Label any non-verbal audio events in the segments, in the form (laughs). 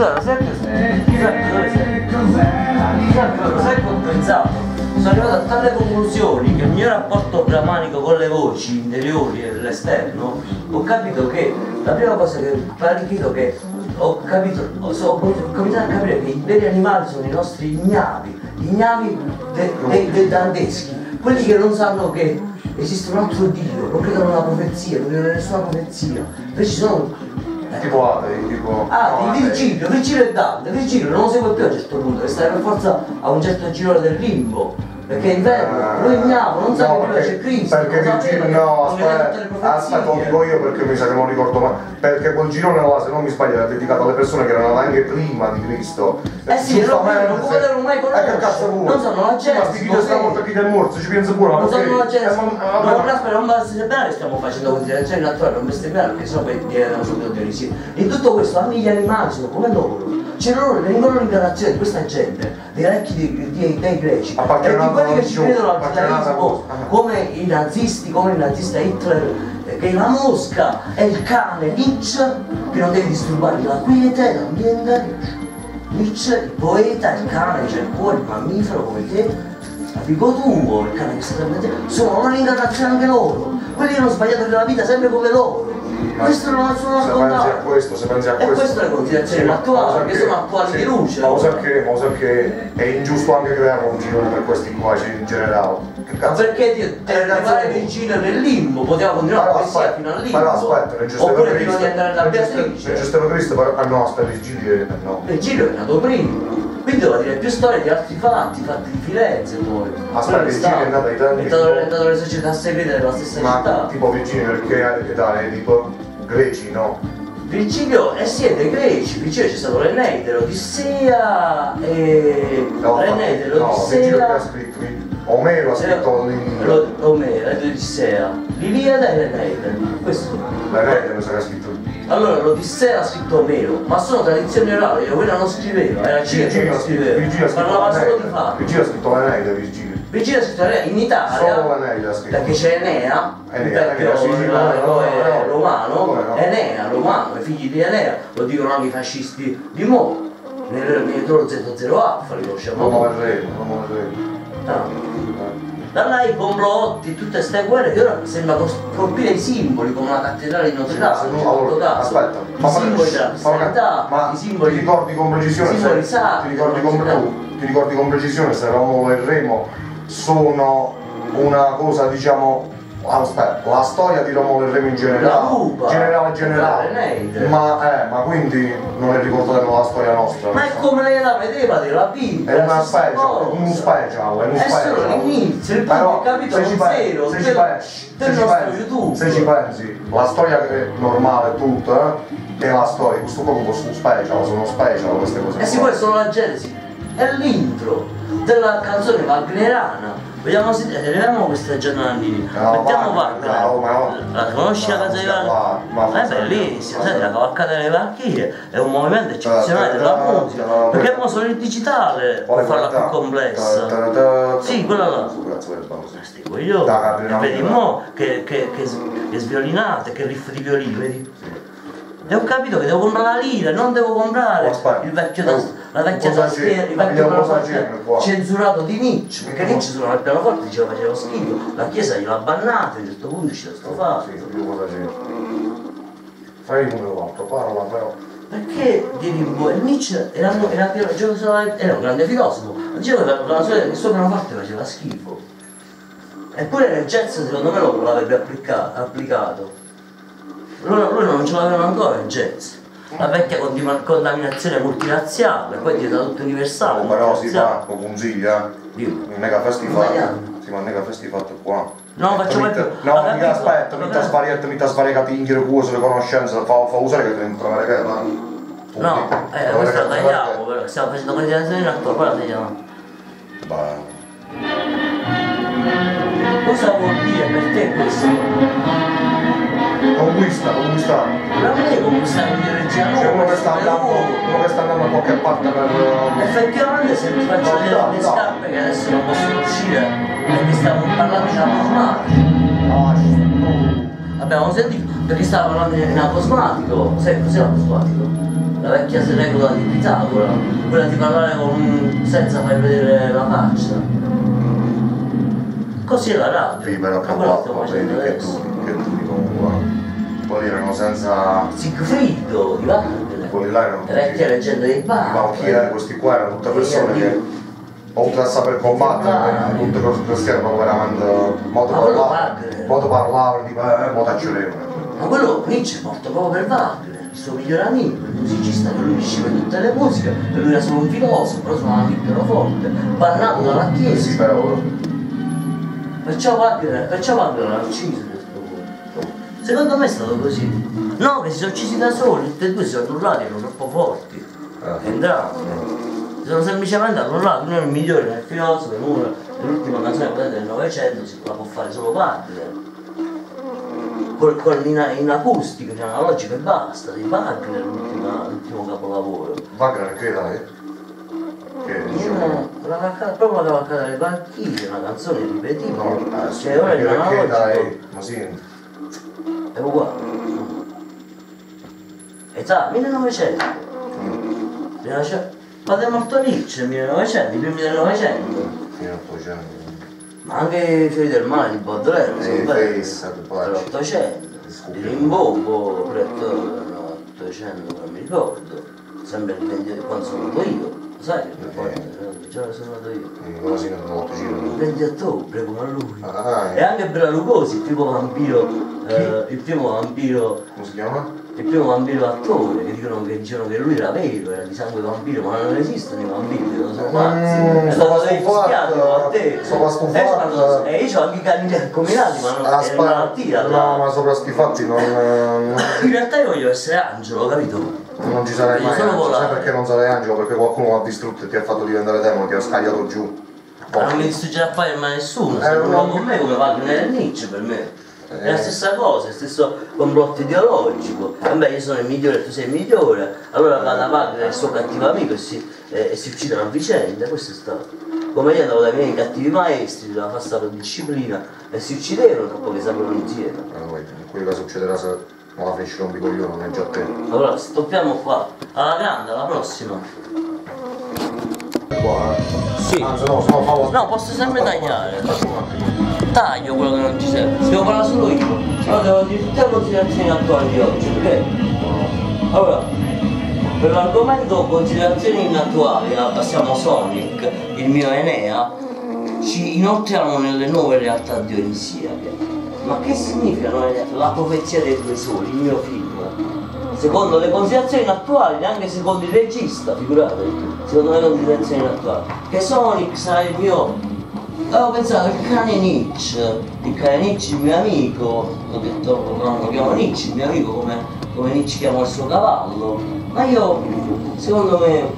Sai che sai cosa che ho pensato? Sono arrivato a tante conclusioni che il mio rapporto bramanico con le voci interiori e l'esterno, ho capito che la prima cosa che ho praticato che ho capito, ho, ho, ho cominciato a capire che i veri animali sono i nostri ignavi, gli ignavi dei de, de danteschi, quelli che non sanno che esiste un altro Dio, non credono alla profezia, non credono a nessuna profezia, invece ci sono tipo atei, tipo... Ah, no, di Virgilio, Virgilio e Dante, Virgilio non lo segue più a un certo punto, che stare per forza a un certo giro del limbo, perché è inverno, noi igniamo, non sa no, che c'è Cristo, perché Virgilio, sapeva, no, aspetta, aspetta, lo dico io perché mi sa che non ricordo mai, perché quel girone là, se non mi sbaglio, era dedicato alle persone che erano anche prima di Cristo. Eh sì, non Giustamente, non potevano mai Eh, che conoscere, cazzo vuoi? non sanno la Sì, Ma gente, sti video sta molto qui del morso, ci pensa pure, ma non sanno la gente, Eh, ma- no, aspetta, non basta sembrare che stiamo facendo considerazioni naturali, non bestemmiare perché sennò poi diventano subito Dionisi. In tutto questo anche gli animali sono come loro, cioè loro vengono l'incarnazione di questa gente, dei vecchi dei, dei, dei greci, e una di quelli che ci credono al una giudaismo, cosa. come i nazisti, come il nazista Hitler, eh, che la mosca è il cane Nietzsche, che non deve disturbare la quiete, l'ambiente. Nietzsche, il poeta, il cane c'è il cuore, il mammifero come te, amico tuo, il cane che sta te, sono un'incarnazione anche loro, quelli che hanno sbagliato nella vita sempre come loro. Questo non lo sono Se a raccontato. questo, se a E questo. queste le considerazioni ma attuali, lo sa che sono attuali di luce. Ma lo sa che, è ingiusto anche creare un girone per questi qua cioè, in generale. Ma perché Dio cazzo fare vuoi? vicino nel limbo, poteva continuare la Però poesia aspetta, fino al limbo. però aspetta, nel Giuseppe Oppure prima di andare Giuseppe- Beatrice. nel Giuseppe Cristo, però, ah no, aspetta, Virgilio, eh, no. Virgilio è nato prima, quindi doveva dire più storie di altri fatti, fatti di Firenze poi. Aspetta, Virgilio è nato ai tempi- È stato, è stato le società segrete della stessa Ma città. tipo Virgilio perché è da tipo greci, no? Virgilio, eh sì, è dei greci, Virgilio c'è stato l'Eneide, l'Odissea e... No, L'Eneide, no, Virgilio che ha l'Odissea... scritto, Omero ha scritto l'Iliade. Lo- Omero, l'Odissea, l'Iliade e l'Eneide. Questo. L'Eneide mi sa che ha scritto Allora, l'Odissea ha scritto Omero, ma sono tradizioni orali, quella non scriveva, era Ciro che scriveva, Virgilio parlava solo di l'Eneide. fatti. Virgilio ha scritto l'Eneide, Virgilio. Virgilio ha scritto Enea in Solo Italia, l'Eneide ha scritto. perché c'è Enea, Enea, no, come no. romano. Enea, romano, i figli di Enea, lo dicono anche i fascisti di Mo, nel, nel loro 00 Alfa li conosciamo L'uomo tutti. del re, Da là i complotti, tutte queste guerre che ora sembra colpire i simboli come la cattedrale di Notre Dame, no, caso. aspetta, I ma simboli della cristianità, ma i simboli ti ricordi con precisione i simboli se, sacri, ti ricordi con, tu, ti ricordi con precisione se Romolo e Remo sono una cosa diciamo aspetta, la storia di Romolo e Remo in generale rupa, generale generale ma, eh, ma quindi non è ricordata la storia nostra Ma è come lei la vedeva della Bibbia, è una special, cosa. un special, è un È solo special. l'inizio, il primo capitolo se zero se ci pensi- del se ci nostro pensi- YouTube. Se ci pensi, la storia che è normale tutta eh, è la storia, questo come su special, sono special queste cose. E si qua. può solo la genesi, è l'intro della canzone wagnerana. Vogliamo sentire, arriviamo a questa giornalini. No, Mettiamo Wagner. no, no. La conosci la canzone di ma- ma- È bellissima, sai, la cavalcata delle Valchirie è un movimento eccezionale della musica. Perché mo sono il digitale per farla più complessa. Sì, quella là. Sti coglioni. E vedi mo che sviolinate, che riff di violino, vedi? E ho capito che devo comprare la lira, non devo comprare il vecchio tas- la vecchia tastiera, c'è? il vecchio pianoforte c'è qua. censurato di Nietzsche, perché Mm. Nietzsche suonava il pianoforte diceva faceva schifo, la chiesa gliel'ha bannato, a un certo punto ci sto fatto. C'è? Fai uno l'altro, parla però. Perché Rimbo e Nietzsche era, era, era, era un grande filosofo, diceva che la sua- il suo pianoforte faceva schifo. Eppure nel jazz secondo me lo l'avrebbe applica- applicato. Loro, loro non ce l'avevano ancora il jazz. La vecchia contima- contaminazione multinaziale, poi è diventata tutto universale. No, però si fa, lo consiglia. Non è che festival. Sbagliato. Sì, ma non è che festival qua. No, mai più. No, capito, aspetta, ho mica capito. svariate, mica svariate inghiere cose, le conoscenze, fa, fa usare che devi trovare che va. No, eh, questa la tagliamo, però stiamo facendo continuazione in atto, poi la tagliamo. Bah. Cosa vuol dire per te questo? Conquista, conquista. Non è conquistare un'ideologia C'è uno che sta andando, uno che sta andando a qualche parte per. Effettivamente se ti faccio vedere no, le no. scarpe che adesso non possono uscire perché stiamo parlando di aposmatico. Ah, ci- Abbiamo sentito perché stava parlando di aposmatico. Sai cos'è l'aposmatico? la vecchia regola di Pitagora, quella di parlare con un, senza far vedere la faccia. Così la radio. Sì, però Ma quello che stiamo capo, vedi che duri, che duri comunque. Quelli erano senza. Sigfrido di Wagner, Quelli là erano vecchia leggenda dei Ma chi erano questi qua erano tutte persone che oltre a saper combattere, tutte cose queste erano veramente molto parlavano, molto parlavano, tipo eh, molto accedevano. Ma quello Nietzsche è morto proprio per Wagner, il suo migliore amico, il musicista che lui riusciva in tutte le musiche, lui era solo un filosofo, però suonava il pianoforte, bannato dalla Sì, chiesa. però Wagner l'ha ucciso questo uomo. Secondo me è stato così. No, che si sono uccisi da soli, tutti e due si sono annullati, erano troppo forti. Entrambi. Si sono semplicemente annullati, uno è il migliore nel filosofo, uno è l'ultima canzone del Novecento, si la può fare solo Wagner. Con, con in, in acustica, cioè analogico e basta, di Wagner l'ultimo capolavoro. Wagner che dai? Che diciamo. Una proprio cavalcata delle panchine, una canzone. No, eh, sì, cioè ora perché analogico dai, ma sì, è uguale. Età, 1900. 1900. Quando è morto Nietzsche, 1900, i primi del Novecento. fino a 800. Ma anche i fiori del mare di Baudelaire, Eh, sono belli. Dell'Ottocento. Di Rimbaud, prettore dell'Ottocento, non mi ricordo. Sempre il 20 quando sono nato io. Sai forza, che giorno sono nato io? Il 800. 20 ottobre come a lui. Ah, E anche Bela Lugosi, il primo vampiro, eh, il primo vampiro come si chiama? il primo vampiro attore che dicono che dicevano che lui era vero, era di sangue vampiro, ma non esistono i vampiri, non sono pazzi. Mm, è stato fischiato a te. sto stufato. E io ho anche i cani accomunati, ma non è Aspetta, malattia. no, ma sopra sti fatti non, non, (laughs) In realtà io voglio essere angelo, capito? Non ci sarei mai angelo, sai perché non sarei angelo? Perché qualcuno l'ha distrutto e ti ha fatto diventare demone, ti ha scagliato giù. Ma non mi distruggerà poi mai nessuno, Eh, non con me come Wagner e Nietzsche per me. È la Eh. stessa cosa, è lo stesso complotto ideologico. Vabbè, io sono il migliore e tu sei il migliore, allora va da Wagner e il suo cattivo amico e si, eh, e si uccidono a vicenda, questo è stato. Come io andavo dai miei cattivi maestri, della fasta disciplina, e si uccidevano dopo che sapevano insieme. Eh, poi, quello che succederà se non la finisci rompi coglione, non è già te. Allora, stoppiamo qua. Alla grande, alla prossima. Buona? Sì. Anzi no, se no favo... No, posso sempre tagliare. Taglio quello che non ci serve. Se devo parlare solo io. Allora devo dire tutte le considerazioni attuali di oggi, ok? Allora, per l'argomento considerazioni attuali, ah, passiamo Sonic, il mio Enea, ci inoltriamo nelle nuove realtà dionisiache. Ma che significa? La profezia dei due soli, il mio film. Secondo le considerazioni attuali, neanche secondo il regista, figuratevi, secondo le considerazioni attuali, che Sonic sarà il mio Avevo pensato il cane Nietzsche, il cane Nietzsche il mio amico, ho detto no, lo chiamo Nietzsche, il mio amico come, come Nietzsche chiama il suo cavallo, ma io secondo me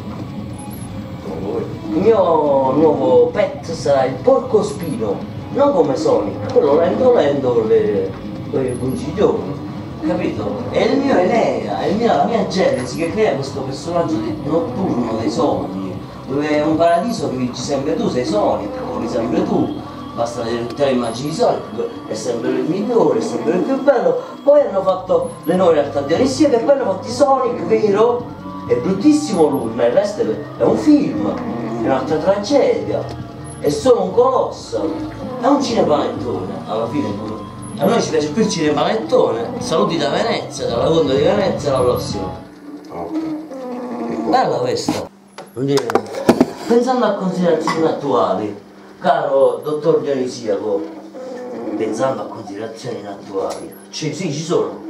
il mio nuovo pet sarà il porco spino, non come Sonic, quello lento lento le con i pungiglioni, capito? È il mio Enea, è il mio- la mia genesi che crea questo personaggio notturno dei sogni, dove è un paradiso che vinci sempre tu, sei Sonic, corri sempre tu, basta vedere tutte le immagini di Sonic, è sempre il migliore, è sempre il più bello, poi hanno fatto le nuove realtà di Onissia che poi hanno fatto Sonic, vero? È bruttissimo lui, ma il resto è- un film, è un'altra tragedia, è solo un colossal, è un cinepanettone, alla fine a noi ci piace più il cinepanettone, saluti da Venezia, dalla conda di Venezia, alla prossima. Bella questa. Pensando a considerazioni attuali, caro dottor Dionisiaco, pensando a considerazioni attuali, ci, sì, ci sono.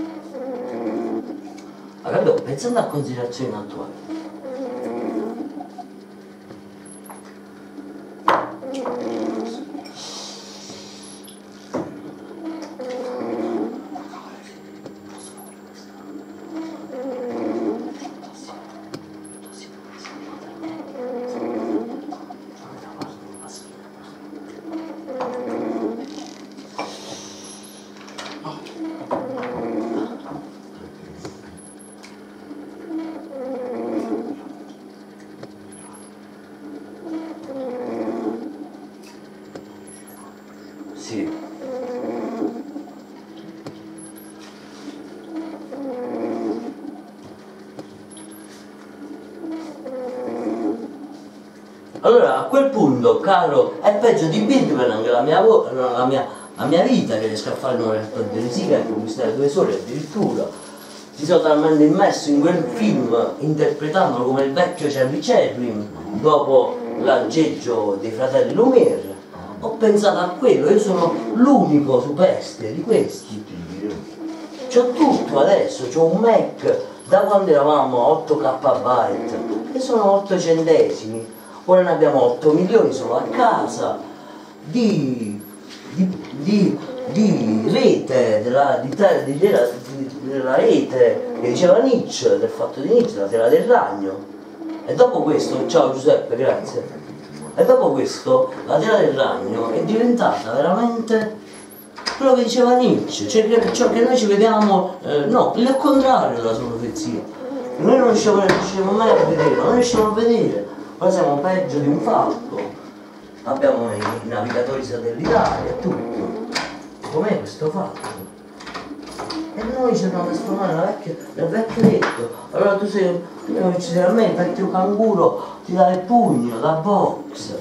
Allora, pensando a considerazioni attuali, sì. Allora a quel punto, caro, è peggio di Bitcoin anche la mia, la mia, la mia vita che riesco a fare una benzina e conquistare due sole addirittura. Si sono talmente immesso in quel film interpretandolo come il vecchio Charlie Chaplin dopo l'aggeggio dei fratelli Lumière. Ho pensato a quello, io sono l'unico superstite di questi. C'ho tutto adesso, c'ho un Mac da quando eravamo a 8 KB e sono 8 centesimi ora ne abbiamo 8 milioni solo a casa di, di, di, di rete della, della, della, rete che diceva Nietzsche del fatto di Nietzsche la tela del ragno. E dopo questo ciao Giuseppe grazie. E dopo questo la tela del ragno è diventata veramente quello che diceva Nietzsche, cioè che, ciò che noi ci vediamo, eh, no, il contrario della sua profezia. Noi non riusciamo, non riusciamo mai a vedere, non riusciamo a vedere, ma siamo peggio di un falco. Abbiamo i, navigatori satellitari e tutto. Com'è questo falco? E noi ci dobbiamo trasformare nel vecchio, nel vecchio letto. Allora tu sei, tu ci a me, il vecchio canguro, ti dà il pugno da box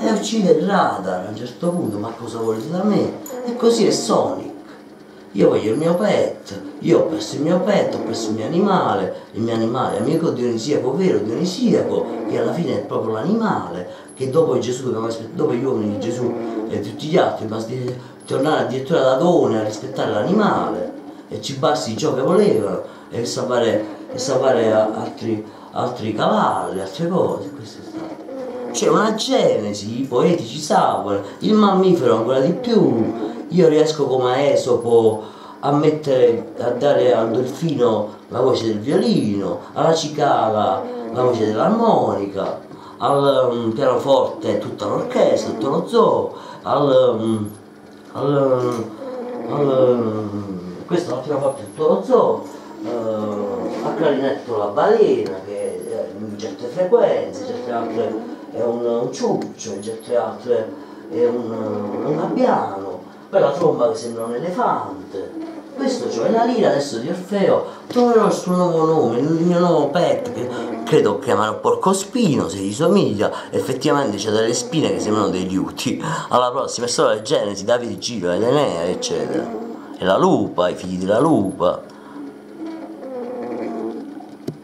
e uccide il radar a un certo punto, ma cosa volete da me? E così è Sonic. Io voglio il mio pet, io ho perso il mio pet, ho perso il mio animale, il mio animale amico dionisiaco vero, dionisiaco, che alla fine è proprio l'animale, che dopo Gesù, dopo gli uomini di Gesù e tutti gli altri, basta tornare addirittura da done a rispettare l'animale e cibarsi ciò che volevano e salvare, e salvare altri, altri cavalli, altre cose, questo è stato. C'è una genesi, i poeti ci salvano, il mammifero ancora di più, io riesco come Esopo a mettere, a dare al delfino la voce del violino, alla cicala la voce dell'armonica, al um, pianoforte tutta l'orchestra, tutto lo zoo, al, um, al, al um, questo il pianoforte tutto lo zoo, uh, a clarinetto la balena che è in certe frequenze, certe altre è un, un ciuccio, in certe altre è un, un gabbiano, poi la tromba che sembra un elefante. Questo cioè la lira adesso di Orfeo, troverò il suo nuovo nome, il mio nuovo pet, che credo chiamarò Porcospino, se gli somiglia, effettivamente c'è delle spine che sembrano dei liuti. Alla prossima è solo la Genesi, Davide Giro, Elenea, eccetera. E la lupa, i figli della lupa.